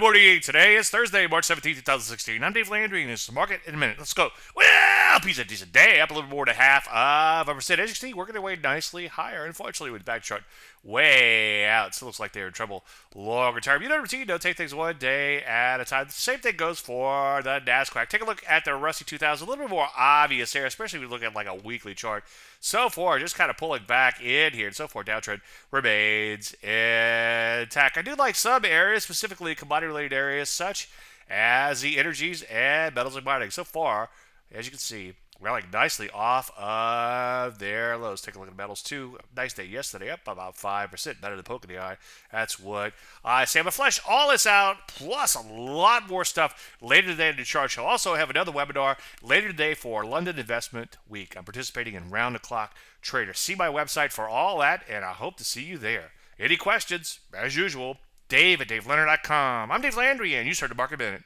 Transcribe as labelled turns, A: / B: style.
A: morning. Today is Thursday, March 17, 2016. I'm Dave Landry, and this is market in a minute. Let's go. Piece of decent day, up a little more than half of a percent. As you see, working their way nicely higher. Unfortunately, with back chart way out, still looks like they're in trouble longer term. You know routine, don't take things one day at a time. The same thing goes for the NASDAQ. Take a look at the Russell 2000, a little bit more obvious there, especially if you look at like a weekly chart. So far, just kind of pulling back in here, and so far, downtrend remains intact. I do like some areas, specifically commodity-related areas, such as the energies and metals and mining. So far, as you can see, rallying nicely off of their lows. Take a look at metals too. Nice day yesterday, up about 5%. Better than poke in the eye. That's what I say. I'm to flesh all this out, plus a lot more stuff later today in the chart show. Also have another webinar later today for London Investment Week. I'm participating in Round the Clock Trader. See my website for all that, and I hope to see you there. Any questions? As usual, Dave at DaveLandry.com. I'm Dave Landry, and you start the market minute.